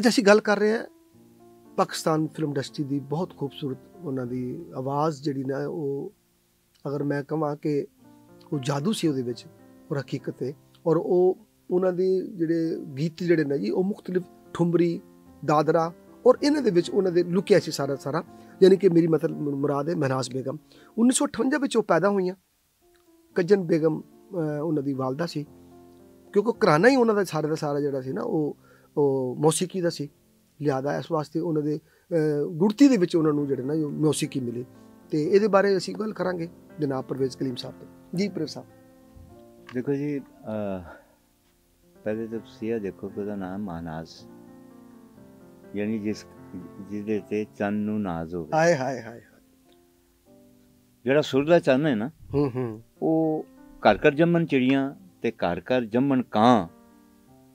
ਅੱਜ ਅਸੀਂ ਗੱਲ ਕਰ ਰਹੇ ਹਾਂ ਪਾਕਿਸਤਾਨ ਫਿਲਮ ਇੰਡਸਟਰੀ ਦੀ ਬਹੁਤ ਖੂਬਸੂਰਤ ਉਹਨਾਂ ਦੀ ਆਵਾਜ਼ ਜਿਹੜੀ ਨਾ ਉਹ ਅਗਰ ਮੈਂ ਕਹਾਂ ਕਿ ਉਹ ਜਾਦੂ ਸੀ ਉਹਦੇ ਵਿੱਚ, ਉਹ ਹਕੀਕਤ ਹੈ ਔਰ ਉਹ ਉਹਨਾਂ ਦੇ ਜਿਹੜੇ ਗੀਤ ਜਿਹੜੇ ਨੇ ਜੀ, ਉਹ ਮੁxtਲਿਫ ਠੁੰਬਰੀ, ਦਾਦਰਾ ਔਰ ਇਹਨਾਂ ਦੇ ਵਿੱਚ ਉਹਨਾਂ ਦੇ ਲੁਕਿਆ ਸੀ ਸਾਰਾ ਸਾਰਾ, ਯਾਨੀ ਕਿ ਮੇਰੀ ਮਤਲਬ ਮੁਰਾਦ ਹੈ ਮਹਿਨਾਜ਼ ਬੇਗਮ। 1958 ਵਿੱਚ ਉਹ ਪੈਦਾ ਹੋਈਆਂ। ਕੱਜਨ ਬੇਗਮ ਉਹਨਾਂ ਦੀ ਵਾਲਦਾ ਸੀ। ਕਿਉਂਕਿ ਘਰਾਨਾ ਹੀ ਉਹਨਾਂ ਦਾ ਸਾਰੇ ਦਾ ਸਾਰਾ ਜਿਹੜਾ ਸੀ ਨਾ, ਉਹ ਉਹ ਮੌਸੀਕੀ ਦਾ ਸੀ ਲਿਆਦਾ ਇਸ ਵਾਸਤੇ ਉਹਨਾਂ ਦੇ ਗੁੜਤੀ ਦੇ ਵਿੱਚ ਉਹਨਾਂ ਨੂੰ ਜਿਹੜੇ ਨਾ ਮੌਸੀਕੀ ਮਿਲੀ। ਤੇ ਇਹਦੇ ਬਾਰੇ ਅਸੀਂ ਗੱਲ ਕਰਾਂਗੇ ਜਨਾਬ ਪਰਵੇਜ਼ ਕਲੀਮ ਸਾਹਿਬ ਤੋਂ। ਜੀ ਪਰਵੇਜ਼ ਸਾਹਿਬ। ਦੇਖੋ ਜੀ ਪਹਿਲੇ ਤਾਂ ਤੁਸੀਂ ਇਹ ਦੇਖੋ ਕਿ ਉਹਦਾ ਨਾਮ ਮਹਾਨਾਜ਼ ਯਾਨੀ ਜਿਸ ਜਿਹਦੇ ਤੇ ਚੰਨ ਨੂੰ ਨਾਜ਼ ਹੋਵੇ। ਹਾਏ ਹਾਏ ਹਾਏ। ਜਿਹੜਾ ਸੁਰ ਦਾ ਚੰਨ ਹੈ ਨਾ ਹੂੰ ਹੂੰ। ਉਹ ਘਰ ਘਰ ਜੰਮਣ ਚਿੜੀਆਂ ਤੇ ਘਰ ਘਰ ਜੰਮਣ ਕਾਂ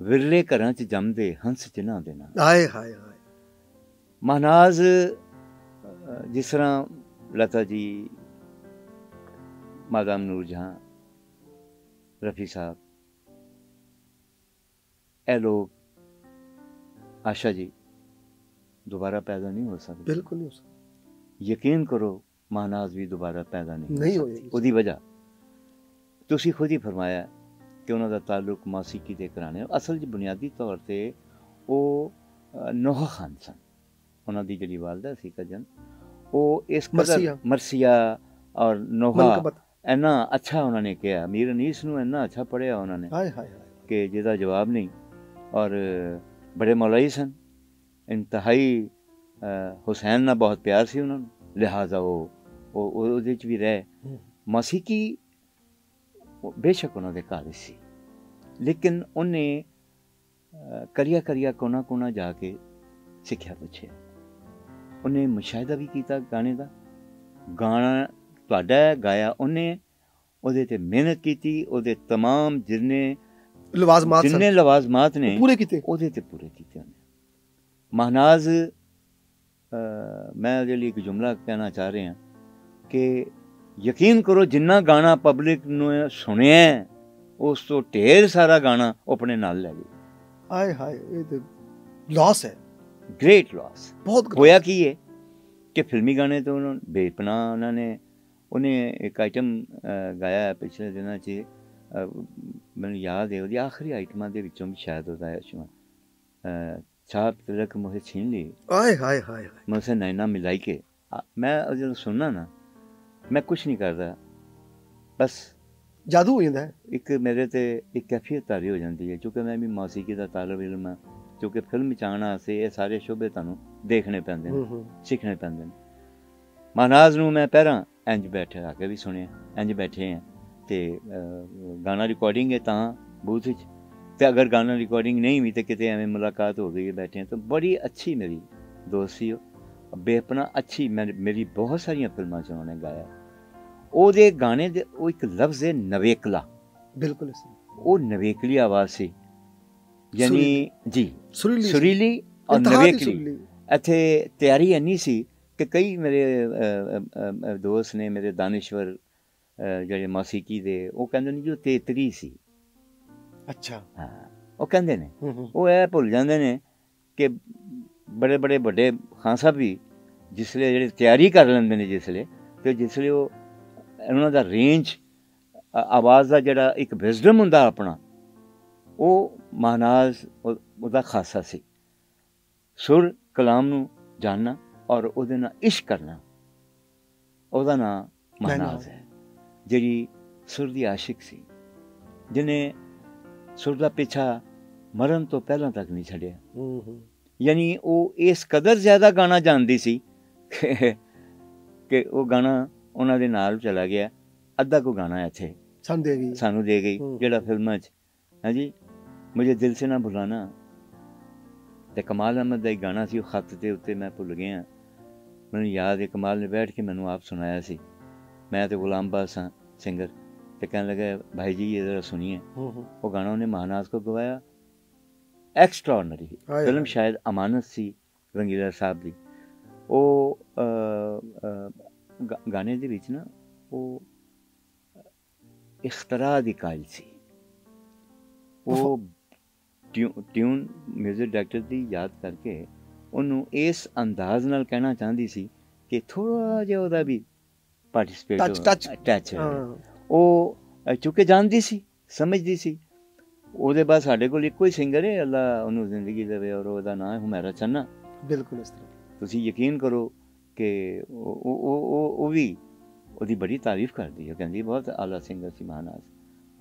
ਵਿਰਲੇ ਘਰਾਂ 'ਚ ਜੰਮਦੇ ਹੰਸ ਜਿਨ੍ਹਾਂ ਦੇ ਨਾਲ। ਹਾਏ ਹਾਏ ਹਾਏ। ਮਹਾਨਾਜ਼ ਜਿਸ ਤਰ੍ਹਾਂ ਲਤਾ ਜੀ ਮਾਦਾਮ ਨੂਰ ਜਹਾਂ ਰਫੀ ਸਾਹਿਬ ਇਹ ਲੋਕ ਆਸ਼ਾ ਜੀ ਦੁਬਾਰਾ ਪੈਦਾ ਨਹੀਂ ਹੋ ਸਕਦੇ। ਬਿਲਕੁਲ ਨਹੀਂ ਹੋ ਸਕਦਾ। ਯਕੀਨ ਕਰੋ ਮਹਾਨਾਜ਼ ਵੀ ਦੁਬਾਰਾ ਪੈਦਾ ਨਹੀਂ ਨਹੀਂ। ਉਹਦੀ ਵਜ੍ਹਾ। ਤੁਸੀਂ ਖੁਦ ਹੀ ਫਰਮਾਇਆ ਕਿ ਉਹਨਾਂ ਦਾ ਤਾਲੁਕ ਮੌਸੀਕੀ ਦੇ ਘਰਾਣੇ ਅਸਲ 'ਚ ਬੁਨਿਆਦੀ ਤੌਰ ਤੇ ਉਹ ਨੋਹਾ ਖਾਨ ਸਨ। ਉਹਨਾਂ ਦੀ ਜਿਹੜੀ ਵਾਲਦਾ ਸੀ ਕਜਨ ਉਹ ਇਸ ਕਦਰ ਮਰਸੀਆ। ਔਰ ਨੋਹਾ ਇੰਨਾ ਅੱਛਾ ਉਹਨਾਂ ਨੇ ਕਿਹਾ। ਮੀਰ ਅਨੀਸ ਨੂੰ ਇੰਨਾ ਅੱਛਾ ਪੜਿਆ ਉਹਨਾਂ ਨੇ ਹਾਏ ਹਾਏ ਕਿ ਜਿਹਦਾ ਜਵਾਬ ਨਹੀਂ। ਔਰ ਬੜੇ ਮੌਲਾਈ ਸਨ। ਇੰਤਹਾਈ ਹੁਸੈਨ ਨਾਲ ਬਹੁਤ ਪਿਆਰ ਸੀ ਉਹਨਾਂ ਨੂੰ। ਲਿਹਾਜ਼ਾ ਉਹ ਉਹ ਉਹ- ਉਹਦੇ ਚ ਵੀ ਰਹੇ। ਮਸੀਕੀ ਉਹ ਬੇਸ਼ੱਕ ਉਹਨਾਂ ਦੇ ਘਰ ਸੀ ਲੇਕਿਨ ਉਹਨੇ ਅ, ਕਰੀਆ ਕਰੀਆ ਕੋਨਾ ਕੋਨਾ ਜਾ ਕੇ ਸਿੱਖਿਆ ਪੁੱਛਿਆ ਉਹਨੇ ਮੁਸ਼ਾਹਿਦਾ ਵੀ ਕੀਤਾ ਗਾਣੇ ਦਾ ਗਾਣਾ ਤੁਹਾਡਾ ਗਾਇਆ ਉਹਨੇ ਉਹਦੇ ਤੇ ਮਿਹਨਤ ਕੀਤੀ ਉਹਦੇ तमाम ਜਿੰਨੇ ਲਵਾਜ਼ਮਾਤ ਸਨ ਜਿੰਨੇ ਲਵਾਜ਼ਮਾਤ ਨੇ ਉਹ ਪੂਰੇ ਕੀਤੇ ਉਹਦੇ ਤੇ ਪੂਰੇ ਕੀਤੇ ਉਹਨੇ ਮਹਨਾਜ਼ ਮੈਂ ਉਹਦੇ ਲਈ ਇੱਕ ਜੁਮਲਾ ਕਹਿਣਾ ਚਾਹ ਰਿਹਾ ਕਿ ਯਕੀਨ ਕਰੋ ਜਿੰਨਾ ਗਾਣਾ ਪਬਲਿਕ ਨੂੰ ਸੁਣਿਆ ਉਸ ਤੋਂ ਢੇਰ ਸਾਰਾ ਗਾਣਾ ਆਪਣੇ ਨਾਲ ਲੈ ਗਈ ਹਾਏ ਹਾਏ ਇਹ ਤੇ ਲਾਸ ਹੈ। ਗ੍ਰੇਟ ਲਾਸ ਬਹੁਤ। ਹੋਇਆ ਕੀ ਹੈ ਕਿ ਫਿਲਮੀ ਗਾਣੇ ਤੋਂ ਉਹਨਾਂ ਬੇਪਨਾ ਉਹਨਾਂ ਨੇ ਉਹਨੇ ਇੱਕ ਆਈਟਮ ਗਾਇਆ ਪਿਛਲੇ ਦਿਨਾਂ 'ਚ ਮੈਨੂੰ ਯਾਦ ਹੈ ਉਹਦੀ ਆਖਰੀ ਆਈਟਮਾਂ ਦੇ ਵਿੱਚੋਂ ਵੀ ਸ਼ਾਇਦ ਉਹਦਾ ਹੈ ਸ਼ੁਮਾ ਛਾਪ ਤਿਲਕ ਮੋਹਿ ਛੀਨ ਲਈ ਹਾਏ ਹਾਏ ਹਾਏ। ਮੈਂ ਉਸੇ ਨੈਣਾ ਮਿਲਾਈ ਕੇ ਮੈਂ ਜਦੋਂ ਸੁਣਨਾ ਨਾ ਮੈਂ ਕੁਝ ਨਹੀਂ ਕਰਦਾ। ਬਸ ਜਾਦੂ ਹੋ ਜਾਂਦਾ ਹੈ। ਇੱਕ ਮੇਰੇ ਤੇ ਇੱਕ ਕੈਫੀਅਤ ਤਾਰੀ ਹੋ ਜਾਂਦੀ ਹੈ ਕਿਉਂਕਿ ਮੈਂ ਵੀ ਮੌਸੀਕੀ ਦਾ ਤਾਲਬ ਇਲਮ ਹਾਂ ਕਿਉਂਕਿ ਫਿਲਮ ਚ ਆਉਣਾ ਸੇ ਇਹ ਸਾਰੇ ਸ਼ੋਬੇ ਤੁਹਾਨੂੰ ਦੇਖਣੇ ਪੈਂਦੇ ਨੇ ਹੂੰ ਹੂੰ। ਸਿੱਖਣੇ ਪੈਂਦੇ ਨੇ। ਮਹਾਨਾਜ਼ ਨੂੰ ਮੈਂ ਪਹਿਲਾਂ ਇੰਜ ਬੈਠੇ ਆ ਕੇ ਵੀ ਸੁਣਿਆ ਇੰਜ ਬੈਠੇ ਆ ਤੇ ਗਾਣਾ ਰਿਕਾਰਡਿੰਗ ਹੈ ਤਾਂ ਬੂਥ ਵਿੱਚ ਤੇ ਅਗਰ ਗਾਣਾ ਰਿਕਾਰਡਿੰਗ ਨਹੀਂ ਵੀ ਤੇ ਕਿਤੇ ਐਵੇਂ ਮੁਲਾਕਾਤ ਹੋ ਗਈ ਹੈ ਬੈਠੇ ਹਾਂ ਤਾਂ ਬੜੀ ਅੱਛੀ ਮੇਰੀ ਦੋਸਤ ਉਹ। ਬੇਪਨਾ ਅੱਛੀ ਮੇਰੀ ਬਹੁਤ ਸਾਰੀਆਂ ਫਿਲਮਾਂ 'ਚ ਉਹਨੇ ਗਾਇਆ। ਉਹਦੇ ਗਾਣੇ ਦੇ ਉਹ ਇੱਕ ਲਫ਼ਜ਼ ਹੈ ਨਵੇਕਲਾ। ਬਿਲਕੁਲ ਉਹ ਨਵੇਕਲੀ ਆਵਾਜ਼ ਸੀ। ਯਾਨੀ ਜੀ ਸੁਰੀਲੀ ਔਰ ਨਵੇਕਲੀ। ਇੱਥੇ ਤਿਆਰੀ ਇੰਨੀ ਸੀ ਕਿ ਕਈ ਮੇਰੇ ਦੋਸਤ ਨੇ ਮੇਰੇ ਦਾਨਿਸ਼ਵਰ ਜਿਹੜੇ ਮੌਸੀਕੀ ਦੇ ਉਹ ਕਹਿੰਦੇ ਨੇ ਜੋ ਤੇਤਰੀ ਸੀ। ਅੱਛਾ। ਹਾਂ ਉਹ ਕਹਿੰਦੇ ਨੇ। ਉਹ ਇਹ ਭੁੱਲ ਜਾਂਦੇ ਨੇ ਕਿ ਬੜੇ ਬੜੇ ਵੱਡੇ ਖਾਨ ਸਾਹਿਬ ਵੀ ਜਿਸਲੇ ਜਿਹੜੇ ਤਿਆਰੀ ਕਰ ਲੈਂਦੇ ਨੇ ਜਿਸਲੇ ਤੇ ਜਿਸਲੇ ਉਹ ਉਹਨਾਂ ਦਾ ਰੇਂਜ ਆਵਾਜ਼ ਦਾ ਜਿਹੜਾ ਇੱਕ ਵਿਜ਼ਡਮ ਹੁੰਦਾ ਆਪਣਾ ਉਹ ਮਹਾਨਾਜ਼ ਉਹ- ਉਹਦਾ ਖਾਸਾ ਸੀ। ਸੁਰ ਕਲਾਮ ਨੂੰ ਜਾਣਨਾ ਔਰ ਉਹਦੇ ਨਾਲ ਇਸ਼ਕ ਕਰਨਾ ਉਹਦਾ ਨਾਮ ਮਹਾਨਾਜ਼ ਹੈ। ਜਿਹੜੀ ਸੁਰ ਦੀ ਆਸ਼ਿਕ ਸੀ ਜਿਹਨੇ ਸੁਰ ਦਾ ਪਿੱਛਾ ਮਰਨ ਤੋਂ ਪਹਿਲਾਂ ਤੱਕ ਨਹੀਂ ਛੱਡਿਆ। ਹੂੰ ਹੂੰ। ਯਾਨੀ ਉਹ ਇਸ ਕਦਰ ਜ਼ਿਆਦਾ ਗਾਣਾ ਜਾਣਦੀ ਸੀ ਕਿ ਉਹ ਗਾਣਾ ਉਹਨਾਂ ਦੇ ਨਾਲ ਚਲਾ ਗਿਆ। ਅੱਧਾ ਕੋ ਗਾਣਾ ਇੱਥੇ। ਸਾਨੂੰ ਦੇ ਗਈ। ਸਾਨੂੰ ਦੇ ਗਈ ਜਿਹੜਾ ਫਿਲਮਾਂ 'ਚ। ਹਾਂਜੀ? ਮੈਨੂੰ ਦਿਲ ਸੇ ਨਾ ਭੁਲਾਣਾ। ਤੇ ਕਮਾਲ ਅਹਿਮਦ ਦਾ ਇੱਕ ਗਾਣਾ ਸੀ ਉਹ ਖੱਤ ਦੇ ਉੱਤੇ ਮੈਂ ਭੁੱਲ ਗਿਆ। ਮੈਨੂੰ ਯਾਦ ਹੈ ਕਮਾਲ ਨੇ ਬੈਠ ਕੇ ਮੈਨੂੰ ਆਪ ਸੁਣਾਇਆ ਸੀ। ਮੈਂ ਤੇ ਗੁਲਾਮ ਬਾਸਾਂ ਸਿੰਗਰ ਤੇ ਕਹਿਣ ਲੱਗਾ ਭਾਈ ਜੀ ਇਹ ਜ਼ਰਾ ਸੁਣੀਏ। ਉਹ ਗਾਣਾ ਉਹਨੇ ਮਹਾਨਾਸ ਕੋ ਗਵਾਇਆ। ਐਕਸਟਰਾਆਰਡਨਰੀ ਫਿਲਮ ਸ਼ਾਇਦ ਅਮਾਨਤ ਸੀ ਰੰਗੀਲਾ ਸਾਹਿਬ ਦੀ। ਉਹ ਗਾਣੇ ਦੇ ਵਿੱਚ ਨਾ ਉਹ ਇਖਤਰਾ ਦੀ ਕਾਇਲ ਸੀ। ਉਹ ਟਿਊ- ਟਿਊਨ 뮤직 ਡਾਇਰੈਕਟਰ ਦੀ ਯਾਦ ਕਰਕੇ ਉਹਨੂੰ ਇਸ ਅੰਦਾਜ਼ ਨਾਲ ਕਹਿਣਾ ਚਾਹੁੰਦੀ ਸੀ ਕਿ ਥੋੜਾ ਜਿਹਾ ਉਹਦਾ ਵੀ ਪਾਰਟਿਸਿਪੇਟ। ਟੱਚ ਹਾਂ। ਉਹ ਚੁੱਕੇ ਜਾਣਦੀ ਸੀ ਸਮਝਦੀ ਸੀ। ਉਹਦੇ ਬਾਅਦ ਸਾਡੇ ਕੋਲ ਇੱਕੋ ਹੀ ਸਿੰਗਰ ਹੈ ਅੱਲਾ ਉਹਨੂੰ ਜ਼ਿੰਦਗੀ ਦੇਵੇ ਔਰ ਉਹਦਾ ਨਾਮ ਹੈ ਹੁਮੈਰਾ ਚੰਨਾ। ਬਿਲਕੁਲ ਇਸ ਤਰ੍ਹਾਂ। ਤੁਸੀਂ ਯਕੀਨ ਕਰੋ ਕਿ ਉਹ ਉਹ ਉਹ- ਵੀ ਉਹਦੀ ਬੜੀ ਤਾਰੀਫ ਕਰਦੀ ਹੈ ਕਹਿੰਦੀ ਬਹੁਤ ਆਲਾ ਸਿੰਗਰ ਸੀ ਮਹਾਨਾਜ਼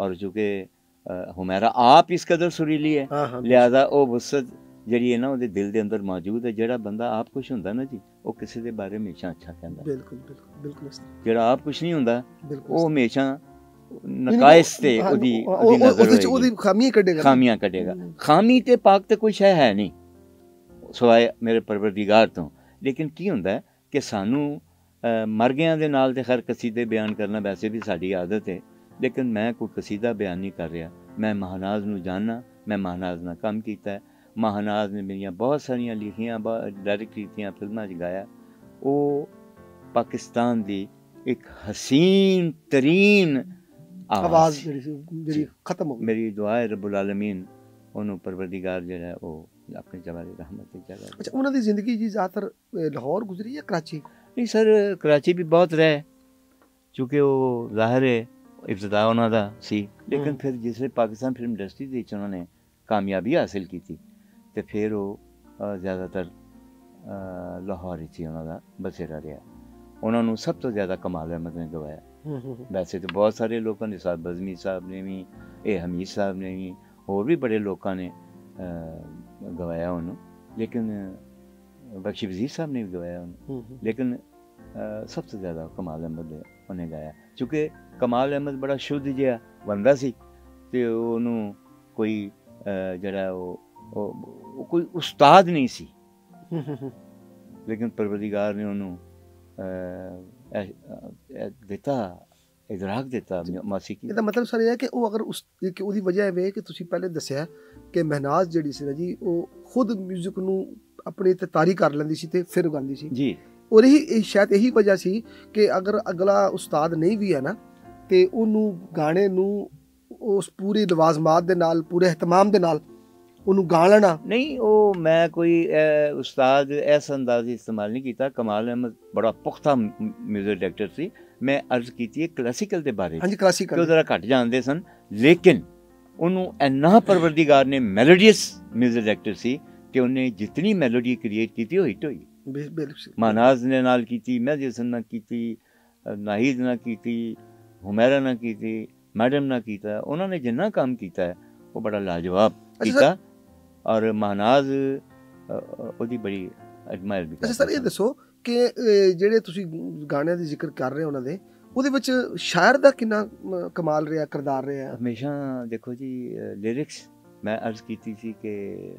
ਔਰ ਚੂੰਕਿ ਅ, ਹੁਮੈਰਾ ਆਪ ਇਸ ਕਦਰ ਸੁਰੀਲੀ ਹੈ ਲਿਆਦਾ ਉਹ ਵਸਤ ਜਿਹੜੀ ਹੈ ਨਾ ਉਹਦੇ ਦਿਲ ਦੇ ਅੰਦਰ ਮੌਜੂਦ ਹੈ ਜਿਹੜਾ ਬੰਦਾ ਆਪ ਕੁਝ ਹੁੰਦਾ ਨਾ ਜੀ ਉਹ ਕਿਸੇ ਦੇ ਬਾਰੇ ਹਮੇਸ਼ਾ ਅੱਛਾ ਕਹਿੰਦਾ ਬਿਲਕੁਲ ਬਿਲਕੁਲ ਬਿਲਕੁਲ ਜਿਹੜਾ ਆਪ ਕੁਝ ਨਹੀਂ ਹੁੰਦਾ ਉਹ ਹਮੇਸ਼ਾ ਨਕਾਇਸ ਤੇ ਉਹਦੀ ਉਹ- ਉਹਦੀ ਉਹ- ਨਜ਼ਰ ਉਹਦੇ ਖਾਮੀਆਂ ਕੱਢੇਗਾ। ਖਾਮੀਆਂ ਕੱਢੇਗਾ। ਖਾਮੀ ਤੇ ਪਾਕ ਤੇ ਕੋਈ ਸ਼ੈ ਹੈ ਨਹੀਂ। ਸਵਾਏ ਮੇਰੇ ਪਰਵਰਦੀਗਾਰ ਤੋਂ। ਲੇਕਿਨ ਕੀ ਹੁੰਦਾ ਹੈ ਕਿ ਸਾਨੂੰ ਮਰ ਗਿਆਂ ਦੇ ਨਾਲ ਤੇ ਹਰ ਕਸੀਦੇ ਬਿਆਨ ਕਰਨਾ ਵੈਸੇ ਵੀ ਸਾਡੀ ਆਦਤ ਹੈ ਲੇਕਿਨ ਮੈਂ ਕੋਈ ਕਸੀਦਾ ਬਿਆਨ ਨਹੀਂ ਕਰ ਰਿਹਾ। ਮੈਂ ਮਹਾਨਾਜ਼ ਨੂੰ ਜਾਣਨਾ ਮੈਂ ਮਹਾਨਾਜ਼ ਨਾਲ ਕੰਮ ਕੀਤਾ ਹੈ। ਮਹਾਨਾਜ਼ ਨੇ ਮੇਰੀਆਂ ਬਹੁਤ ਸਾਰੀਆਂ ਲਿਖੀਆਂ ਡਾਇਰੈਕਟ ਕੀਤੀਆਂ ਫਿਲਮਾਂ 'ਚ ਗਾਇਆ। ਉਹ ਪਾਕਿਸਤਾਨ ਦੀ ਇੱਕ ਹਸੀਨ ਤਰੀਨ ਆਵਾਜ਼। ਜਿਹੜੀ ਖਤਮ ਹੋ ਗਈ। ਮੇਰੀ ਦੁਆ ਹੈ ਰੱਬੁਲ ਆਲਮੀਨ ਉਹਨੂੰ ਪਰਵਰਦੀਗਾਰ ਜਿਹੜਾ ਉਹ ਆਪਣੀ ਜਵਾਰੀ ਰਹਿਮਤ ਜਗ੍ਹਾ ਅੱਛਾ ਉਹਨਾਂ ਦੀ ਜ਼ਿੰਦਗੀ ਜੀ ਜ਼ਿਆਦਾਤਰ ਲਾਹੌਰ ਗੁਜ਼ਰੀ ਜਾਂ ਕਰਾਚੀ ਨਹੀਂ ਸਰ ਕਰਾਚੀ ਵੀ ਬਹੁਤ ਰਹੇ ਕਿਉਂਕਿ ਉਹ ਜ਼ਾਹਿਰ ਹੈ ਇਬਤਦਾ ਉਹਨਾਂ ਦਾ ਸੀ ਲੇਕਿਨ। ਫਿਰ ਜਿਸਲੇ ਪਾਕਿਸਤਾਨ ਫਿਲਮ ਇੰਡਸਟਰੀ ਦੇ ਵਿੱਚ ਉਹਨਾਂ ਨੇ ਕਾਮਯਾਬੀ ਹਾਸਿਲ ਕੀਤੀ ਤੇ ਫਿਰ ਉਹ ਜ਼ਿਆਦਾਤਰ ਲਾਹੌਰ ਵਿੱਚ ਹੀ ਉਹਨਾਂ ਦਾ ਬਸੇਰਾ ਰਿਹਾ ਉਹਨਾਂ ਨੂੰ ਸਭ ਤੋਂ ਜ਼ਿਆਦਾ ਕਮਾਲ ਅਹਿਮਦ ਨੇ ਗਵਾਇਆ ਹੂੰ ਹੂੰ ਹੂੰ। ਵੈਸੇ ਤਾਂ ਬਹੁਤ ਸਾਰੇ ਲੋਕਾਂ ਨੇ ਸਾਹਿਬ ਬਜ਼ਮੀ ਸਾਹਿਬ ਨੇ ਵੀ ਇਹ ਹਮੀਦ ਸਾਹਿਬ ਨੇ ਵੀ ਹੋਰ ਵੀ ਬੜੇ ਲੋਕਾਂ ਨੇ ਗਵਾਇਆ ਉਹਨੂੰ ਲੇਕਿਨ ਬਖਸ਼ੀ ਵਜ਼ੀਰ ਸਾਹਿਬ ਨੇ ਵੀ ਗਵਾਇਆ ਉਹਨੂੰ। ਲੇਕਿਨ ਸਭ ਤੋਂ ਜ਼ਿਆਦਾ ਕਮਾਲ ਅਹਿਮਦ ਉਹਨੇ ਗਾਇਆ ਕਿਉਂਕਿ ਕਮਾਲ ਅਹਿਮਦ ਬੜਾ ਸ਼ੁੱਧ ਜਿਹਾ ਬੰਦਾ ਸੀ ਤੇ ਉਹਨੂੰ ਕੋਈ ਜਿਹੜਾ ਉਹ ਕੋਈ ਉਸਤਾਦ ਨਹੀਂ ਸੀ। ਲੇਕਿਨ ਪਰਵਰਦੀਗਾਰ ਨੇ ਉਹਨੂੰ ਦਿੱਤਾ ਇਦਰਾਕ ਦਿੱਤਾ ਮੌਸੀਕੀ ਇਹਦਾ ਮਤਲਬ ਸਰ ਇਹ ਹੈ ਕਿ ਉਹ ਅਗਰ ਉਸ ਕਿ ਉਹਦੀ ਵਜ੍ਹਾ ਇਹ ਵੇ ਕਿ ਤੁਸੀਂ ਪਹਿਲੇ ਦੱਸਿਆ ਕਿ ਮਹਿਨਾਜ਼ ਜਿਹੜੀ ਸੀ ਨਾ ਜੀ ਉਹ ਖੁਦ 뮤직 ਨੂੰ ਆਪਣੇ ਤੇ ਤਾਰੀ ਕਰ ਲੈਂਦੀ ਸੀ ਤੇ ਫਿਰ ਗਾਉਂਦੀ ਸੀ। ਜੀ। ਔਰ ਇਹੀ ਇਹ ਸ਼ਾਇਦ ਇਹੀ ਵਜ੍ਹਾ ਸੀ ਕਿ ਅਗਰ ਅਗਲਾ ਉਸਤਾਦ ਨਹੀਂ ਵੀ ਹੈ ਨਾ ਤੇ ਉਹਨੂੰ ਗਾਣੇ ਨੂੰ ਉਸ ਪੂਰੀ ਲਵਾਜ਼ਮਾਤ ਦੇ ਨਾਲ ਪੂਰੇ ਇhtਮਾਮ ਦੇ ਨਾਲ ਉਹਨੂੰ ਗਾ ਲੈਣਾ। ਨਹੀਂ ਉਹ ਮੈਂ ਕੋਈ ਉਸਤਾਦ ਇਸ ਅੰਦਾਜ਼ ਇਸਤੇਮਾਲ ਨਹੀਂ ਕੀਤਾ। ਕਮਾਲ ਅਹਿਮਦ ਬੜਾ ਪੁਖਤਾ ਮਿਊਜ਼ਿਕ ਡਾਇਰੈਕਟਰ ਸੀ। ਮੈਂ ਅਰਜ਼ ਕੀਤੀ ਹੈ ਕਲਾਸੀਕਲ ਦੇ ਬਾਰੇ ਹਾਂਜੀ ਕਲਾਸੀਕਲ ਉਹ ਜ਼ਰਾ ਘਟ ਜਾਂਦੇ ਸਨ। ਲੇਕਿਨ ਉਹਨੂੰ ਇੰਨਾ ਪਰਵਰਦੀਗਾਰ ਨੇ ਮੈਲੋਡੀਅਸ ਮਿਊਜ਼ਿਕ ਡਾਇਰੈਕਟਰ ਸੀ ਕਿ ਉਹਨੇ ਜਿੰਨੀ ਮੈਲੋਡੀ ਕ੍ਰੀਏਟ ਕੀਤੀ ਹੋਈ। ਟੋਈ ਮਹਾਨਾਜ਼ ਨੇ ਨਾਲ ਕੀਤੀ ਮੈਂ ਜਿਸਨ ਨਾਲ ਕੀਤੀ ਨਾਹੀਦ ਨਾਲ ਕੀਤੀ ਹੁਮੈਰਾ ਨਾਲ ਕੀਤੀ ਮੈਡਮ ਨਾਲ ਕੀਤਾ। ਉਹਨਾਂ ਨੇ ਜਿੰਨਾ ਕੰਮ ਕੀਤਾ ਉਹ ਬੜਾ ਲਾਜਵਾਬ ਕੀਤਾ। ਔਰ ਮਹਾਨਾਜ਼ ਉਹਦੀ ਬੜੀ ਐਡਮਾਇਰ ਵੀ ਅੱਛਾ ਸਰ ਇਹ ਦੱਸੋ ਕਿ ਜਿਹੜੇ ਤੁਸੀਂ ਗਾਣਿਆਂ ਦੀ ਜ਼ਿਕਰ ਕਰ ਰਹੇ ਹੋ ਉਹਨਾਂ ਦੇ ਉਹਦੇ ਵਿੱਚ ਸ਼ਾਇਰ ਦਾ ਕਿੰਨਾ ਕਮਾਲ ਰਿਹਾ ਕਿਰਦਾਰ ਰਿਹਾ? ਹਮੇਸ਼ਾ ਦੇਖੋ ਜੀ ਲਿਰਿਕਸ ਮੈਂ ਅਰਜ਼ ਕੀਤੀ ਸੀ ਕਿ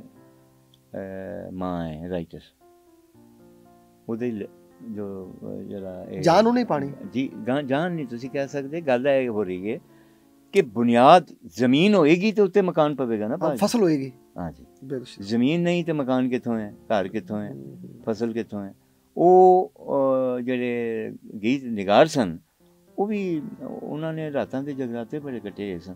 ਮਾਂ ਹੈ ਰਾਈਟਰ ਉਹਦੇ ਜੋ ਜਿਹੜਾ ਜਾਨ ਉਹਨੇ ਪਾਣੀ। ਜੀ ਜਾਨ ਨਹੀਂ ਤੁਸੀਂ ਕਹਿ ਸਕਦੇ ਗੱਲ ਇਹ ਹੋ ਰਹੀ ਹੈ ਕਿ ਬੁਨਿਆਦ ਜ਼ਮੀਨ ਹੋਏਗੀ ਤੇ ਉੱਤੇ ਮਕਾਨ ਪਵੇਗਾ ਨਾ ਭਾਜੀ ਫਸਲ ਹੋਏਗੀ ਹਾਂ ਜੀ ਬਿਲਕੁਲ ਜ਼ਮੀਨ ਨਹੀਂ ਤੇ ਮਕਾਨ ਕਿੱਥੋਂ ਹੈ ਘਰ ਕਿੱਥੋਂ ਹੈ ਫਸਲ ਕਿੱਥੋਂ ਹੈ ਉਹ ਜਿਹੜੇ ਗੀਤ ਨਿਗਾਰ ਸਨ ਉਹ ਵੀ ਉਹਨਾਂ ਨੇ ਰਾਤਾਂ ਦੇ ਜਗਰਾਤੇ ਬੜੇ ਕੱਟੇ ਸਨ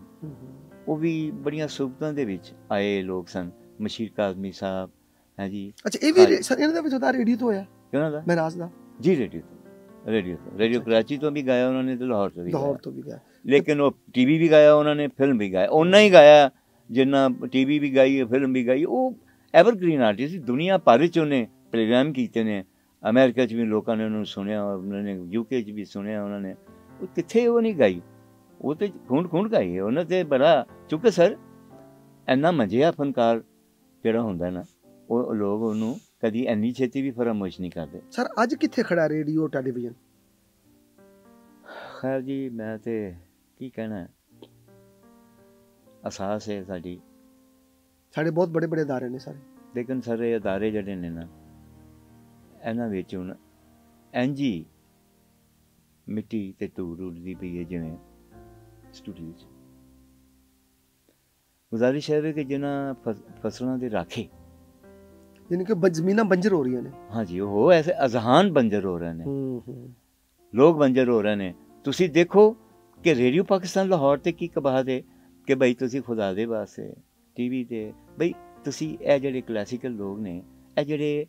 ਉਹ ਵੀ ਬੜੀਆਂ ਸੁਬਤਾਂ ਦੇ ਵਿੱਚ ਆਏ ਲੋਕ ਸਨ ਮਸ਼ੀਰ ਕਾਜ਼ਮੀ ਸਾਹਿਬ ਹੈ ਜੀ ਅੱਛਾ ਇਹ ਵੀ ਹਾਂਜੀ। ਸਰ ਇਹਨਾਂ ਦਾ ਵੀ ਤੁਹਾਡਾ ਰੇਡੀਓ ਤੋਂ ਹੋਇਆ ਕਿਹਨਾਂ ਦਾ ਮਹਿਰਾਜ ਦਾ ਜੀ ਰੇਡੀਓ ਤੋਂ ਰੇਡੀਓ ਤੋਂ ਰੇਡੀਓ ਕਰਾਚੀ ਤੋਂ ਵੀ ਗਾਇਆ ਉਹਨਾਂ ਨੇ ਤੇ ਲਾਹੌਰ ਤੋਂ ਵੀ ਲਾਹੌਰ ਗਾਇਆ ਤੋਂ ਵੀ ਗਿਆ ਲੇਕਿਨ ਉਹ ਟੀਵੀ ਵੀ ਗਾਇਆ ਉਹਨਾਂ ਨੇ ਫਿਲਮ ਵੀ ਗਾਇਆ। ਉਹਨਾਂ ਹੀ ਗਾਇਆ ਜਿੰਨਾ ਟੀਵੀ ਵੀ ਗਾਈ ਫਿਲਮ ਵੀ ਗਾਈ। ਉਹ ਐਵਰਗ੍ਰੀਨ ਆਰਟਿਸਟ ਸੀ ਦੁਨੀਆ ਭਰ ਚ ਉਹਨੇ ਪ੍ਰੋਗਰਾਮ ਕੀਤੇ ਨੇ। ਅਮਰੀਕਾ ਚ ਵੀ ਲੋਕਾਂ ਨੇ ਉਹਨੂੰ ਸੁਣਿਆ ਉਹਨਾਂ ਨੇ ਯੂਕੇ ਚ ਵੀ ਸੁਣਿਆ ਉਹਨਾਂ ਨੇ। ਉਹ ਕਿੱਥੇ ਉਹ ਨਹੀਂ ਗਾਈ? ਉਹ ਤੇ ਖੁੰਡ ਖੁੰਡ ਗਾਈ ਹੈ। ਉਹਨਾਂ ਤੇ ਬੜਾ ਚੁੱਕੇ ਸਰ ਇੰਨਾ ਮਜਿਆ ਫਨਕਾਰ ਜਿਹੜਾ ਹੁੰਦਾ ਨਾ ਉਹ ਲੋਕ ਉਹਨੂੰ ਕਦੀ ਇੰਨੀ ਛੇਤੀ ਵੀ ਫਰਮੋਸ਼ ਨਹੀਂ ਕਰਦੇ। ਸਰ ਅੱਜ ਕਿੱਥੇ ਖੜਾ ਰੇਡੀਓ ਟੈਲੀਵਿਜ਼ਨ? ਖੈਰ ਜੀ ਮੈਂ ਤੇ ਕੀ ਕਹਿਣਾ ਹੈ? ਅਹਿਸਾਸ ਹੈ ਸਾਡੀ ਸਾਡੇ ਬਹੁਤ ਬੜੇ ਬੜੇ ادارے ਨੇ ਸਾਰੇ ਲੇਕਿਨ ਸਾਰੇ ਅਦਾਰੇ ਜਿਹੜੇ ਨੇ ਨਾ ਇਹਨਾਂ ਵਿੱਚ ਹੁਣ ਐਂਜੀ ਮਿੱਟੀ ਤੇ ਧੂੜ ਉੱਡਦੀ ਪਈ ਹੈ ਜਿਵੇਂ ਸਟੂਡੀਓ 'ਚ ਗੁਜ਼ਾਰਿਸ਼ ਹੈ ਵੀ ਕਿ ਜਿਨ੍ਹਾਂ ਫਸ- ਫਸਲਾਂ ਦੇ ਰਾਖੇ ਯਾਨੀ ਕਿ ਬ- ਜ਼ਮੀਨਾਂ ਬੰਜਰ ਹੋ ਰਹੀਆਂ ਨੇ ਹਾਂਜੀ ਉਹ ਐਸੇ ਅਜ਼ਹਾਨ ਬੰਜਰ ਹੋ ਰਹੇ ਨੇ ਹੂੰ ਹੂੰ ਲੋਕ ਬੰਜਰ ਹੋ ਰਹੇ ਨੇ ਤੁਸੀਂ ਦੇਖੋ ਕਿ ਰੇਡੀਓ ਪਾਕਿਸਤਾਨ ਲਾਹੌਰ ਤੇ ਕੀ ਕਬਾਹਤ ਹੈ ਕਿ ਭਾਈ ਤੁਸੀਂ ਖੁਦਾ ਦੇ ਵਾਸਤੇ ਟੀਵੀ ਤੇ ਬਈ ਤੁਸੀਂ ਇਹ ਜਿਹੜੇ ਕਲਾਸੀਕਲ ਲੋਕ ਨੇ ਇਹ ਜਿਹੜੇ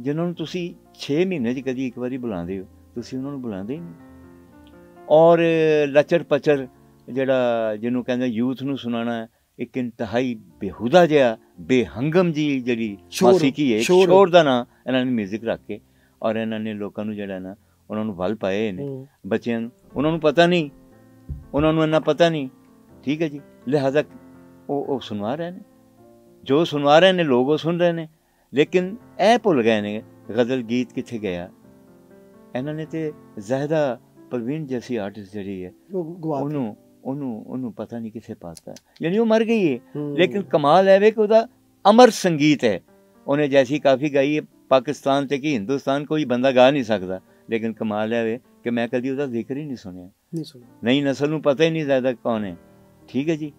ਜਿਨ੍ਹਾਂ ਨੂੰ ਤੁਸੀਂ 6 ਮਹੀਨੇ 'ਚ ਕਦੀ ਇੱਕ ਵਾਰੀ ਬੁਲਾਉਂਦੇ ਹੋ ਤੁਸੀਂ ਉਹਨਾਂ ਨੂੰ ਬੁਲਾਉਂਦੇ ਹੀ ਨਹੀਂ ਔਰ ਲਚਰ ਪਚਰ ਜਿਹੜਾ ਜਿਹਨੂੰ ਕਹਿੰਦੇ ਯੂਥ ਨੂੰ ਸੁਣਾਉਣਾ ਹੈ, ਇੱਕ ਇੰਤਹਾਈ ਬੇਹੂਦਾ ਜਿਹਾ ਬੇਹੰਗਮ ਜੀ ਜਿਹੜੀ ਮੌਸੀਕੀ ਹੈ ਸ਼ੋਰ। ਦਾ ਨਾਂ ਇਹਨਾਂ ਨੇ 뮤직 ਰੱਖ ਕੇ ਔਰ ਇਹਨਾਂ ਨੇ ਲੋਕਾਂ ਨੂੰ ਜਿਹੜਾ ਨਾ ਉਹਨਾਂ ਨੂੰ ਵੱਲ ਪਾਏ ਨੇ। ਬੱਚਿਆਂ ਨੂੰ ਉਹਨਾਂ ਨੂੰ ਪਤਾ ਨਹੀਂ ਉਹਨਾਂ ਨੂੰ ਇੰਨਾ ਪਤਾ ਨਹੀਂ। ਠੀਕ ਹੈ ਜੀ ਲਿਹਾਜ਼ਾ ਉਹ ਉਹ ਸੁਣਵਾ ਰਹੇ ਨੇ। ਜੋ ਸੁਣਵਾ ਰਹੇ ਨੇ ਲੋਕ ਉਹ ਸੁਣ ਰਹੇ ਨੇ। ਲੇਕਿਨ ਇਹ ਭੁੱਲ ਗਏ ਨੇ ਗਜ਼ਲ ਗੀਤ ਕਿੱਥੇ ਗਿਆ? ਇਹਨਾਂ ਨੇ ਤੇ ਜ਼ਹਿਦਾ ਪ੍ਰਵੀਨ ਜੈਸੀ ਆਰਟਿਸਟ ਜਿਹੜੀ ਹੈ। ਉਹਨੂੰ ਉਹਨੂੰ ਉਹਨੂੰ ਪਤਾ ਨਹੀਂ ਕਿੱਥੇ ਪਾਤਾ। ਯਾਨੀ ਉਹ ਮਰ ਗਈ ਹੈ। ਹੂੰ। ਲੇਕਿਨ ਕਮਾਲ ਹੈ ਵੇ ਕਿ ਉਹਦਾ ਅਮਰ ਸੰਗੀਤ ਹੈ। ਉਹਨੇ ਜੈਸੀ ਕਾਫੀ ਗਾਈ ਹੈ ਪਾਕਿਸਤਾਨ ਤੇ ਕਿ ਹਿੰਦੁਸਤਾਨ ਕੋਈ ਬੰਦਾ ਗਾ ਨਹੀਂ ਸਕਦਾ। ਲੇਕਿਨ ਕਮਾਲ ਹੈ ਵੇ ਕਿ ਮੈਂ ਕਦੀ ਉਹਦਾ ਜ਼ਿਕਰ ਹੀ ਨਹੀਂ ਸੁਣਿਆ। ਨਹੀਂ ਸੁਣਿਆ। ਨਈ ਨਸਲ ਨੂੰ ਪਤਾ ਹੀ ਨਹੀਂ ਜ਼ਿਆਦਾ ਕੌਣ ਹੈ। ਠੀਕ ਹੈ ਜੀ?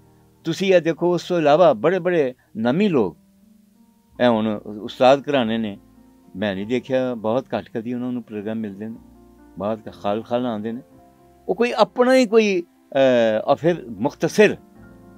ਤੁਸੀਂ ਇਹ ਦੇਖੋ ਉਸ ਤੋਂ ਇਲਾਵਾ ਬੜੇ ਬੜੇ ਨਮੀ ਲੋਕ ਇਹ ਹੁਣ ਉਸਤਾਦ ਘਰਾਣੇ ਨੇ। ਮੈਂ ਨਹੀਂ ਦੇਖਿਆ ਬਹੁਤ ਘੱਟ ਕਦੀ ਉਹਨਾਂ ਨੂੰ ਪ੍ਰੋਗਰਾਮ ਮਿਲਦੇ ਨੇ। ਬਹੁਤ ਖਾਲ ਖਾਲ ਆਉਂਦੇ ਨੇ। ਉਹ ਕੋਈ ਆਪਣਾ ਹੀ ਕੋਈ ਔਰ ਫਿਰ ਮੁਖਤਸਰ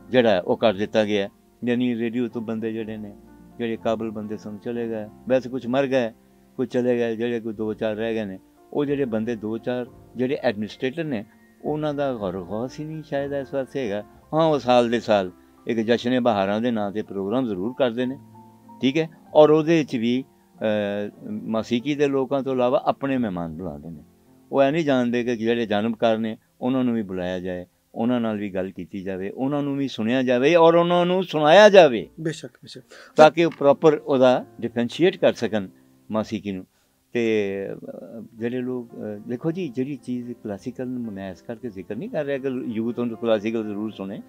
ਜਿਹੜਾ ਉਹ ਕਰ ਦਿੱਤਾ ਗਿਆ। ਯਾਨੀ ਰੇਡੀਓ ਤੋਂ ਬੰਦੇ ਜਿਹੜੇ ਨੇ ਜਿਹੜੇ ਕਾਬਲ ਬੰਦੇ ਸਨ ਚਲੇ ਗਏ। ਵੈਸੇ ਕੁਝ ਮਰ ਗਏ ਕੁਝ ਚਲੇ ਗਏ ਜਿਹੜੇ ਕੋਈ ਦੋ ਚਾਰ ਰਹਿ ਗਏ ਨੇ। ਉਹ ਜਿਹੜੇ ਬੰਦੇ ਦੋ ਚਾਰ ਜਿਹੜੇ ਐਡਮਿਨਿਸਟ੍ਰੇਟਰ ਨੇ ਉਹਨਾਂ ਦਾ ਗੌਰ ਗੌਸ ਹੀ ਨਹੀਂ ਸ਼ਾਇਦ ਇਸ ਵਾਰ ਹੈਗਾ। ਹਾਂ ਉਹ ਸਾਲ ਦੇ ਸਾਲ ਇੱਕ ਜਸ਼ਨੇ ਬਹਾਰਾਂ ਦੇ ਨਾਂ ਤੇ ਪ੍ਰੋਗਰਾਮ ਜ਼ਰੂਰ ਕਰਦੇ ਨੇ ਠੀਕ ਹੈ? ਔਰ ਉਹਦੇ ਵਿੱਚ ਵੀ ਮੌਸੀਕੀ ਦੇ ਲੋਕਾਂ ਤੋਂ ਇਲਾਵਾ ਆਪਣੇ ਮਹਿਮਾਨ ਬੁਲਾਉਂਦੇ ਨੇ। ਉਹ ਐ ਨਹੀਂ ਜਾਣਦੇ ਕਿ ਜਿਹੜੇ ਜਨਮਕਾਰ ਨੇ ਉਹਨਾਂ ਨੂੰ ਵੀ ਬੁਲਾਇਆ ਜਾਏ ਉਹਨਾਂ ਨਾਲ ਵੀ ਗੱਲ ਕੀਤੀ ਜਾਵੇ ਉਹਨਾਂ ਨੂੰ ਵੀ ਸੁਣਿਆ ਜਾਵੇ ਔਰ ਉਹਨਾਂ ਨੂੰ ਸੁਣਾਇਆ ਜਾਵੇ। ਬੇਸ਼ੱਕ ਬੇਸ਼ੱਕ। ਤਾਂ ਕਿ ਉਹ ਪ੍ਰੋਪਰ ਉਹਦਾ ਡਿਫਰੈਂਸ਼ੀਏਟ ਕਰ ਸਕਣ ਮੌਸੀਕੀ ਨੂੰ। ਤੇ ਜਿਹੜੇ ਲੋਕ ਦੇਖੋ ਜੀ ਜਿਹੜੀ ਚੀਜ਼ ਕਲਾਸੀਕਲ ਨੂੰ ਮੈਂ ਇਸ ਕਰਕੇ ਜ਼ਿਕਰ ਨਹੀਂ ਕਰ ਰਿਹਾ ਕਿ ਯੂਥ ਉਹਨੂੰ ਕਲਾਸੀਕਲ ਜ਼ਰੂਰ ਸੁਣੇ।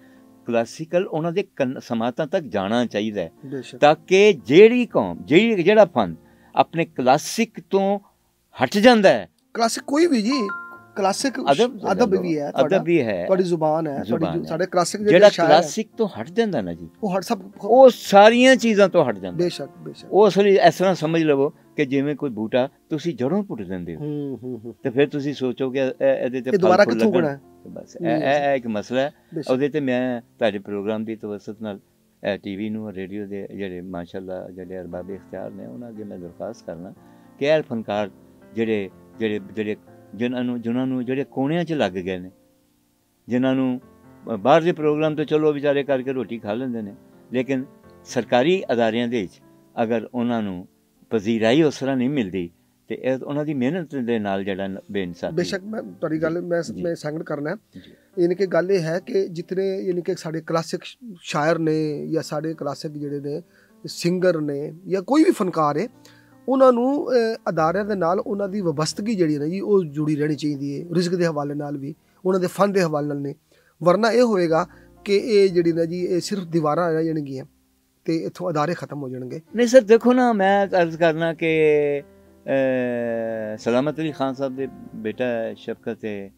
ਕਲਾਸੀਕਲ ਉਹਨਾਂ ਦੇ ਸਮਾਤਾਂ ਤੱਕ ਜਾਣਾ ਚਾਹੀਦਾ ਹੈ ਤਾਂ ਕਿ ਜਿਹੜੀ ਕੌਮ ਜਿਹੜੀ ਜਿਹੜਾ ਫਨ ਆਪਣੇ ਕਲਾਸਿਕ ਤੋਂ ਹਟ ਜਾਂਦਾ ਹੈ। ਕਲਾਸਿਕ ਕੋਈ ਵੀ ਜੀ। ਕਲਾਸਿਕ ਅਦਬ ਅਦਬ ਵੀ ਹੈ ਅਦਬ ਵੀ ਹੈ। ਤੁਹਾਡੀ ਜ਼ੁਬਾਨ ਹੈ ਤੁਹਾਡੀ। ਸਾਡੇ ਕਲਾਸਿਕ ਜਿਹੜਾ ਕਲਾਸਿਕ ਤੋਂ ਹਟ ਜਾਂਦਾ ਨਾ ਜੀ ਉਹ ਹਰ ਸਭ ਉਹ ਸਾਰੀਆਂ ਚੀਜ਼ਾਂ ਤੋਂ ਹਟ ਜਾਂਦਾ। ਬੇਸ਼ੱਕ ਬੇਸ਼ੱਕ। ਉਹ ਅਸਲੀ ਇਸ ਤਰ੍ਹਾਂ ਸਮਝ ਲਵੋ ਕਿ ਜਿਵੇਂ ਕੋਈ ਬੂਟਾ ਤੁਸੀਂ ਜੜੋਂ ਪੁੱਟ ਦਿੰਦੇ ਹੋ। ਹੂੰ ਹੂੰ ਹੂੰ। ਤੇ ਫਿਰ ਤੁਸੀਂ ਸੋਚੋਗੇ ਇਹ- ਇਹਦੇ ਤੇ ਦੁਬਾਰਾ ਕਿੱਥੋਂ ਤੇ ਬਸ ਇਹ ਇੱਕ ਮਸਲਾ ਹੈ। ਉਹਦੇ ਤੇ ਮੈਂ ਤੁਹਾਡੇ ਪ੍ਰੋਗਰਾਮ ਦੀ ਤਵਸਤ ਨਾਲ ਟੀਵੀ ਨੂੰ ਰੇਡੀਓ ਦੇ ਜਿਹੜੇ ਮਾਸ਼ਾਅੱਲਾ ਜਿਹੜੇ ਅਰਬਾਬ ਇਖਤਿਆਰ ਨੇ ਉਹਨਾਂ ਅੱਗੇ ਮੈਂ ਦਰਖਾਸਤ ਕਰਨਾ ਕਿ ਇਹ ਫਨਕਾਰ ਜਿਹੜੇ ਜਿਹੜੇ ਜਿਹੜੇ ਜਿਨ੍ਹਾਂ ਨੂੰ ਜਿਨ੍ਹਾਂ ਨੂੰ ਜਿਹੜੇ ਕੋਣਿਆਂ 'ਚ ਲੱਗ ਗਏ ਨੇ ਜਿਨ੍ਹਾਂ ਨੂੰ ਬਾਹਰ ਦੇ ਪ੍ਰੋਗਰਾਮ ਤੇ ਚਲੋ ਵਿਚਾਰੇ ਕਰਕੇ ਰੋਟੀ ਖਾ ਲੈਂਦੇ ਨੇ ਲੇਕਿਨ ਸਰਕਾਰੀ ਅਦਾਰਿਆਂ ਦੇ ਵਿੱਚ ਅਗਰ ਉਹਨਾਂ ਨੂੰ ਪਜ਼ੀਰਾਈ ਉਸ ਤਰ੍ਹਾਂ ਨਹੀਂ ਮਿਲਦੀ ਤੇ ਇਹ ਉਹਨਾਂ ਦੀ ਮਿਹਨਤ ਦੇ ਨਾਲ ਜਿਹੜਾ ਬੇਇਨਸਾਫੀ ਬੇਸ਼ੱਕ ਮੈਂ ਤੁਹਾਡੀ ਗੱਲ ਮੈਂ। ਮੈਂ ਸੰਗਤ ਕਰਨਾ ਹੈ। ਯਾਨੀ ਕਿ ਗੱਲ ਇਹ ਹੈ ਕਿ ਜਿਤਨੇ ਯਾਨੀ ਕਿ ਸਾਡੇ ਕਲਾਸਿਕ ਸ਼ਾਇਰ ਨੇ ਜਾਂ ਸਾਡੇ ਕਲਾਸਿਕ ਜਿਹੜੇ ਨੇ ਸਿੰਗਰ ਨੇ ਜਾਂ ਕੋਈ ਵੀ ਫਨਕਾਰ ਹੈ ਉਹਨਾਂ ਨੂੰ ਅਦਾਰਿਆਂ ਦੇ ਨਾਲ ਉਹਨਾਂ ਦੀ ਵਬਸਤਗੀ ਜਿਹੜੀ ਨਾ ਜੀ ਉਹ ਜੁੜੀ ਰਹਿਣੀ ਚਾਹੀਦੀ ਹੈ ਰਿਸਕ ਦੇ ਹਵਾਲੇ ਨਾਲ ਵੀ ਉਹਨਾਂ ਦੇ ਫਨ ਦੇ ਹਵਾਲੇ ਨਾਲ ਨੇ ਵਰਨਾ ਇਹ ਹੋਏਗਾ ਕਿ ਇਹ ਜਿਹੜੀ ਨਾ ਜੀ ਇਹ ਸਿਰਫ ਦੀਵਾਰਾਂ ਰਹਿ ਜਾਣਗੀਆਂ ਤੇ ਇੱਥੋਂ ਅਦਾਰੇ ਖਤਮ ਹੋ ਜਾਣਗੇ। ਨਹੀਂ ਸਰ ਦੇਖੋ ਨਾ ਮੈਂ ਅਰਜ਼ ਕਰਨਾ ਕਿ ਸਲਾਮਤ ਅਲੀ ਖਾਨ ਸਾਹਿਬ ਦੇ ਬੇਟਾ ਹੈ, ਸ਼ਫਕਤ ਹੈ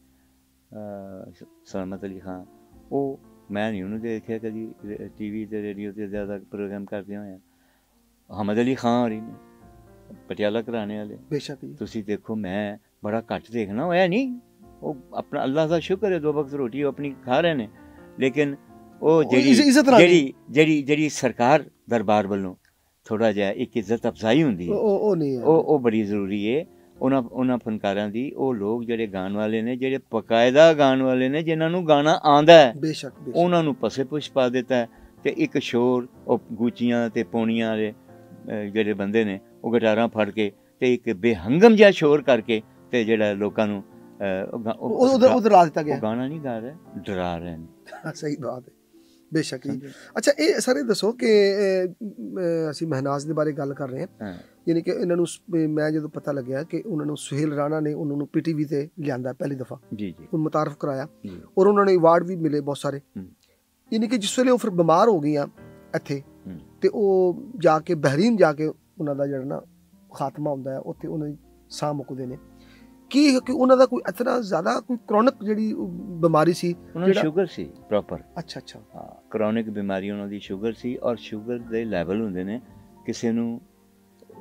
ਸਲਾਮਤ ਅਲੀ ਖਾਨ ਉਹ ਮੈਂ ਨਹੀਂ ਉਹਨੂੰ ਦੇਖਿਆ ਕਦੀ ਟੀਵੀ ਤੇ ਰੇਡੀਓ ਤੇ ਜ਼ਿਆਦਾ ਪ੍ਰੋਗਰਾਮ ਕਰਦੇ ਹੋਏ ਹਮਦ ਅਲੀ ਖਾਨ ਹੋਰੀ ਨੇ। ਪਟਿਆਲਾ ਘਰਾਣੇ ਵਾਲੇ। ਬੇਸ਼ੱਕ ਜੀ। ਤੁਸੀਂ ਦੇਖੋ ਮੈਂ ਬੜਾ ਘੱਟ ਦੇਖਣਾ ਹੋਇਆ ਨਹੀਂ। ਉਹ ਆਪਣਾ ਅੱਲਾਹ ਦਾ ਸ਼ੁਕਰ ਹੈ ਦੋ ਵਕਤ ਰੋਟੀ ਉਹ ਆਪਣੀ ਖਾ ਰਹੇ ਨੇ। ਲੇਕਿਨ ਉਹ ਜਿਹੜੀ ਜਿਹੜੀ ਜਿਹੜੀ ਜਿਹੜੀ ਸਰਕਾਰ ਦਰਬਾਰ ਵੱਲੋਂ ਥੋੜਾ ਜਿਹਾ ਇੱਕ ਇੱਜ਼ਤ ਅਫਜ਼ਾਈ ਹੁੰਦੀ ਹੈ। ਉਹ- ਉਹ ਨਹੀਂ ਉਹ ਉਹ ਬੜੀ ਜ਼ਰੂਰੀ ਹੈ। ਉਹਨਾਂ ਉਹਨਾਂ ਫਨਕਾਰਾਂ ਦੀ ਉਹ ਲੋਕ ਜਿਹੜੇ ਗਾਣ ਵਾਲੇ ਨੇ ਜਿਹੜੇ ਬਕਾਇਦਾ ਗਾਣ ਵਾਲੇ ਨੇ ਜਿਨ੍ਹਾਂ ਨੂੰ ਗਾਣਾ ਆਂਦਾ ਹੈ ਬੇਸ਼ੱਕ ਉਹਨਾਂ ਨੂੰ ਪਸੇ ਪੁਸ਼ ਪਾ ਦਿੱਤਾ ਤੇ ਇੱਕ ਸ਼ੋਰ ਉਹ ਗੂਚੀਆਂ ਤੇ ਪੌਣੀਆਂ ਵਾਲੇ ਜਿਹੜੇ ਬੰਦੇ ਨੇ ਉਹ ਗਿਟਾਰਾਂ ਫੜ ਕੇ ਤੇ ਇੱਕ ਬੇਹੰਗਮ ਜਿਹਾ ਸ਼ੋਰ ਕਰਕੇ ਤੇ ਜਿਹੜਾ ਲੋਕਾਂ ਨੂੰ ਉਹ ਉਧਰ ਉਧਰ ਲਾ ਦਿੱਤਾ ਗਿਆ। ਗਾਣਾ ਨਹੀਂ ਗਾ ਰਹੇ ਡਰਾ ਰਹੇ ਨੇ। ਸਹੀ ਬਾਤ ਹੈ। ਬੇਸ਼ੱਕ ਜੀ। ਅੱਛਾ ਇਹ ਸਾਰੇ ਦੱਸੋ ਕਿ ਅਸੀਂ ਮਹਿਨਾਜ਼ ਦੇ ਬਾਰੇ ਗੱਲ ਕਰ ਰਹੇ ਹਾਂ। ਯਾਨੀ ਕਿ ਇਹਨਾਂ ਨੂੰ ਮੈਂ ਜਦੋਂ ਪਤਾ ਲੱਗਿਆ ਕਿ ਉਹਨਾਂ ਨੂੰ ਸੁਹੇਲ ਰਾਣਾ ਨੇ ਉਹਨਾਂ ਨੂੰ ਪੀਟੀਵੀ ਤੇ ਲਿਆਂਦਾ ਪਹਿਲੀ ਦਫਾ। ਜੀ ਜੀ। ਉਹ ਮੁਤਾਰਫ ਕਰਾਇਆ। ਔਰ ਉਹਨਾਂ ਨੂੰ ਅਵਾਰਡ ਵੀ ਮਿਲੇ ਬਹੁਤ ਸਾਰੇ। ਯਾਨੀ ਕਿ ਜਿਸ ਵੇਲੇ ਉਹ ਫਿਰ ਬਿਮਾਰ ਹੋ ਗਈਆਂ ਇੱਥੇ। ਤੇ ਉਹ ਜਾ ਕੇ ਬਹਿਰੀਨ ਜਾ ਕੇ ਉਹਨਾਂ ਦਾ ਜਿਹੜਾ ਨਾ ਖਾਤਮਾ ਹੁੰਦਾ ਹੈ ਉੱਥੇ ਉਹਨਾਂ ਦੀ ਸਾਹ ਮੁੱਕਦੇ ਨੇ। ਕੀ ਕਿ ਉਹਨਾਂ ਦਾ ਕੋਈ ਇਤਨਾ ਜ਼ਿਆਦਾ ਕੋਈ ਕ੍ਰੋਨਿਕ ਜਿਹੜੀ ਬਿਮਾਰੀ ਸੀ ਉਹਨਾਂ ਨੂੰ ਸ਼ੂਗਰ ਸੀ ਪ੍ਰੋਪਰ ਅੱਛਾ ਅੱਛਾ। ਹਾਂ ਕ੍ਰੋਨਿਕ ਬਿਮਾਰੀ ਉਹਨਾਂ ਦੀ ਸ਼ੂਗਰ ਸੀ ਔਰ ਸ਼ੂਗਰ ਦੇ ਲੈਵਲ ਹੁੰਦੇ ਨੇ ਕਿਸੇ ਨੂੰ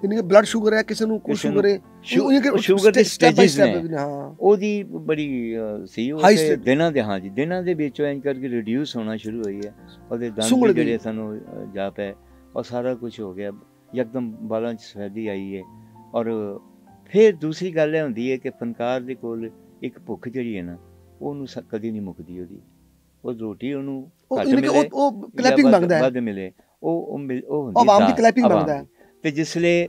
ਯਾਨੀ ਕਿ ਬਲੱਡ ਸ਼ੂਗਰ ਹੈ ਕਿਸੇ ਨੂੰ ਕੋਈ ਸ਼ੂਗਰ ਹੈ। ਸ਼ੂਗਰ ਦੇ step ਨੇ। ਹਾਂ। ਉਹਦੀ ਬੜੀ ਸੀ ਉਹ ਤੇ। ਦਿਨਾਂ ਦੇ ਹਾਂ ਜੀ ਦਿਨਾਂ ਦੇ ਵਿੱਚ ਇੰਜ ਕਰਕੇ ਰਿਡਿਊਸ ਹੋਣਾ ਸ਼ੁਰੂ ਹੋਈ ਹੈ। ਉਹਦੇ ਦੰਦ। ਜਿਹੜੇ ਸਾਨੂੰ ਜਾ ਪਏ ਔਰ ਸਾਰਾ ਕੁਝ ਹੋ ਗਿਆ। ਯਕਦਮ ਬਾਲਾਂ 'ਚ ਸਫੈਦੀ ਆਈ ਹੈ ਔਰ ਫਿਰ ਦੂਸਰੀ ਗੱਲ ਇਹ ਹੁੰਦੀ ਹੈ ਕਿ ਫਨਕਾਰ ਦੇ ਕੋਲ ਇੱਕ ਭੁੱਖ ਜਿਹੜੀ ਹੈ ਨਾ ਉਹਨੂੰ ਕਦੀ ਨਹੀਂ ਮੁੱਕਦੀ ਉਹਦੀ ਉਹ ਰੋਟੀ ਉਹਨੂੰ ਘੱਟ ਮਿਲੇ ਉਹ ਕਲੈਪਿੰਗ ਵੱਧ- ਮੰਗਦਾ ਹੈ ਵੱਧ ਮਿਲੇ ਉਹ ਉਹ ਮਿਲ- ਉਹ ਹੁੰਦੀ ਆਵਾਮ ਦੀ ਆਵਾਮ ਮੰਗਦਾ ਹੈ। ਦੀ। ਤੇ ਜਿਸਲੇ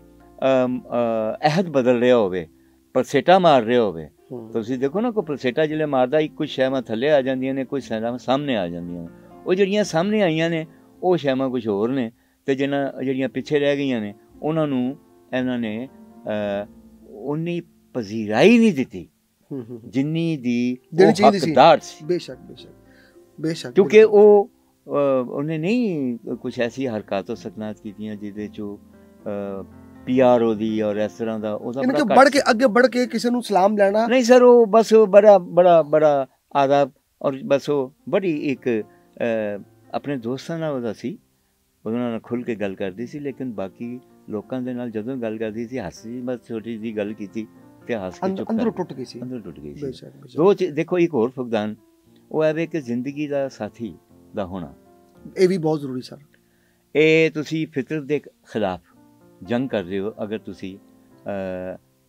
ਅਹਿਦ ਬਦਲ ਰਿਹਾ ਹੋਵੇ ਪਲਸੇਟਾ ਮਾਰ ਰਿਹਾ ਹੋਵੇ। ਤੁਸੀਂ ਦੇਖੋ ਨਾ ਕੋਈ ਪਲਸੇਟਾ ਜਿਹੜੇ ਮਾਰਦਾ ਇੱਕ ਕੁਝ ਸ਼ੈਵਾਂ ਥੱਲੇ ਆ ਜਾਂਦੀਆਂ ਨੇ ਕੁਝ ਸ਼ੈਵਾਂ ਸਾਹਮਣੇ ਆ ਜਾਂਦੀਆਂ ਉਹ ਜਿਹੜੀਆਂ ਸਾਹਮਣੇ ਆਈਆਂ ਨੇ ਉਹ ਸ਼ੈਵਾਂ ਕੁਝ ਹੋਰ ਨੇ ਤੇ ਜਿਹਨਾਂ ਜਿਹੜੀਆਂ ਪਿੱਛੇ ਰਹਿ ਗਈਆਂ ਨੇ ਉਹਨਾਂ ਨੂੰ ਇਹਨਾਂ ਨੇ ਉਨੀ ਪਜ਼ੀਰਾਈ ਨਹੀਂ ਦਿੱਤੀ। ਜਿੰਨੀ ਦੀ। ਹੱਕਦਾਰ ਸੀ ਬੇਸ਼ੱਕ ਬੇਸ਼ੱਕ ਬੇਸ਼ੱਕ ਕਿਉਂਕਿ। ਉਹ ਉਹਨੇ ਨਹੀਂ ਕੁਝ ਐਸੀ ਹਰਕਤਾਂ ਸਕਨਾਤ ਕੀਤੀਆਂ ਜਿਹਦੇ ਚੋਂ ਪੀਆਰਓ ਦੀ ਔਰ ਇਸ ਤਰ੍ਹਾਂ ਦਾ ਉਹਦਾ ਕਿ ਬੜਾ ਘੱਟ ਕੇ ਅੱਗੇ ਵੱਧ ਕੇ ਕਿਸੇ ਨੂੰ ਸਲਾਮ ਲੈਣਾ ਨਹੀਂ ਸਰ ਉਹ ਬਸ ਬੜਾ ਬੜਾ ਬੜਾ ਆਦਾਬ ਔਰ ਬਸ ਉਹ ਬੜੀ ਇੱਕ ਆਪਣੇ ਦੋਸਤਾਂ ਨਾਲ ਉਹਦਾ ਸੀ ਉਹਨਾਂ ਨਾਲ ਖੁੱਲ ਕੇ ਗੱਲ ਕਰਦੀ ਸੀ ਲੇਕਿਨ ਬਾਕੀ ਲੋਕਾਂ ਦੇ ਨਾਲ ਜਦੋਂ ਗੱਲ ਕਰਦੀ ਸੀ ਹੱਸੀ ਬਸ ਛੋਟੀ ਜੀ ਗੱਲ ਕੀਤੀ ਤੇ ਹੱਸ ਕੇ ਚੁੱਪ ਅੰਦਰੋਂ ਟੁੱਟ ਗਈ ਸੀ। ਅੰਦਰ ਟੁੱਟ ਗਈ ਸੀ। ਦੋ ਦੇਖੋ ਇੱਕ ਹੋਰ ਫੁਕਦਾਨ ਉਹ ਹੈ ਵੀ ਕਿ ਜ਼ਿੰਦਗੀ ਦਾ ਸਾਥੀ ਦਾ ਹੋਣਾ। ਇਹ ਵੀ ਬਹੁਤ ਜ਼ਰੂਰੀ ਸਰ। ਇਹ ਤੁਸੀਂ ਫਿਤਰਤ ਦੇ ਖਿਲਾਫ ਜੰਗ ਕਰ ਰਹੇ ਹੋ ਅਗਰ ਤੁਸੀਂ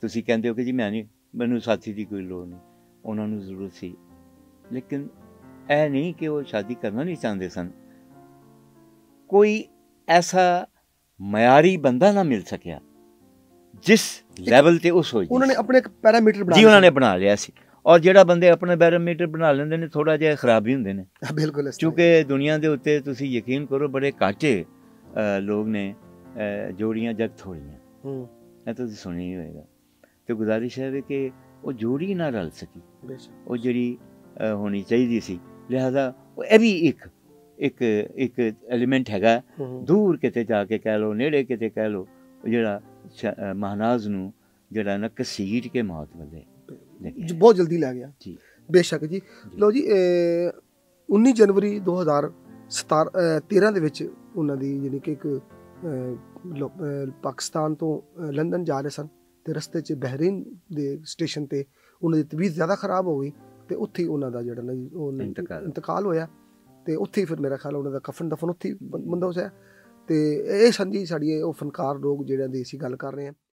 ਤੁਸੀਂ ਕਹਿੰਦੇ ਹੋ ਕਿ ਜੀ ਮੈਂ ਨਹੀਂ ਮੈਨੂੰ ਸਾਥੀ ਦੀ ਕੋਈ ਲੋੜ ਨਹੀਂ ਉਹਨਾਂ ਨੂੰ ਜ਼ਰੂਰਤ ਸੀ। ਲੇਕਿਨ ਇਹ ਨਹੀਂ ਕਿ ਉਹ ਸ਼ਾਦੀ ਕਰਨਾ ਨਹੀਂ ਚਾਹੁੰਦੇ ਸਨ। ਕੋਈ ਐਸਾ ਮਿਆਰੀ ਬੰਦਾ ਨਾ ਮਿਲ ਸਕਿਆ ਜਿਸ ਲੈਵਲ ਤੇ ਉਹ ਸੋਚ ਉਹਨਾਂ ਨੇ ਆਪਣੇ ਇੱਕ ਪੈਰਾਮੀਟਰ ਬਣਾ ਜੀ ਉਹਨਾਂ ਨੇ ਬਣਾ ਲਿਆ ਸੀ। ਔਰ ਜਿਹੜਾ ਬੰਦੇ ਆਪਣੇ ਪੈਰਾਮੀਟਰ ਬਣਾ ਲੈਂਦੇ ਨੇ ਥੋੜਾ ਜਿਹਾ ਖਰਾਬ ਵੀ ਹੁੰਦੇ ਨੇ। ਬਿਲਕੁਲ ਕਿਉਂਕਿ ਦੁਨੀਆ ਦੇ ਉੱਤੇ ਤੁਸੀਂ ਯਕੀਨ ਕਰੋ ਬੜੇ ਘਾਟੇ ਲੋਕ ਨੇ ਜੋੜੀਆਂ ਜਗ ਥੋੜੀਆਂ। ਹੂੰ। ਇਹ ਤੁਸੀਂ ਸੁਣੀ ਹੀ ਹੋਏਗਾ। ਤੇ ਗੁਜ਼ਾਰਿਸ਼ ਹੈ ਕਿ ਉਹ ਜੋੜੀ ਨਾ ਰਲ ਸਕੀ। ਬੇਸ਼ੱਕ। ਉਹ ਜਿਹੜੀ ਹੋਣੀ ਚਾਹੀਦੀ ਸੀ। ਲਿਹਾਜ਼ਾ ਉਹ ਇਹ ਵੀ ਇੱਕ ਇੱਕ ਇੱਕ ਐਲੀਮੈਂਟ ਹੈਗਾ। ਦੂਰ ਕਿਤੇ ਜਾ ਕੇ ਕਹਿ ਲਓ ਨੇੜੇ ਕਿਤੇ ਕਹਿ ਉਹ ਜਿਹੜਾ ਮਹਾਨਾਜ਼ ਨੂੰ ਜਿਹੜਾ ਨਾ ਕਸੀਟ ਕੇ ਮੌਤ ਵੱਲੇ। ਲੈ ਬਹੁਤ ਜਲਦੀ ਲੈ ਗਿਆ। ਜੀ। ਬੇਸ਼ੱਕ ਜੀ। ਲਓ ਜੀ ਅਹ, 19 ਜਨਵਰੀ 2013 ਦੇ ਵਿੱਚ ਉਹਨਾਂ ਦੀ ਯਾਨੀ ਕਿ ਇੱਕ ਲੋ- ਪਾਕਿਸਤਾਨ ਤੋਂ ਲੰਡਨ ਜਾ ਰਹੇ ਸਨ ਤੇ ਰਸਤੇ 'ਚ ਬਹਿਰੀਨ ਦੇ ਸਟੇਸ਼ਨ ਤੇ ਉਹਨਾਂ ਦੀ ਤਬੀਅਤ ਜ਼ਿਆਦਾ ਖਰਾਬ ਹੋ ਗਈ ਤੇ ਉੱਥੇ ਹੀ ਉਹਨਾਂ ਦਾ ਜਿਹੜਾ ਨਾ ਜੀ, ਉਹ। ਇੰਤਕਾਲ ਹੋਇਆ। ਤੇ ਉੱਥੇ ਹੀ ਫਿਰ ਮੇਰਾ ਖਿਆਲ ਉਹਨਾਂ ਦਾ ਕਫਨ ਦਫਨ ਉੱਥੇ ਬੰਦੋਸ ਹੈ। ਤੇ ਇਹ ਸਨ ਜੀ ਸਾਡੀ ਉਹ ਫਨਕਾਰ ਲੋਕ ਜਿਹੜਿਆਂ ਦੀ ਅਸੀਂ ਗੱਲ ਕਰ ਰਹੇ ਹਾਂ।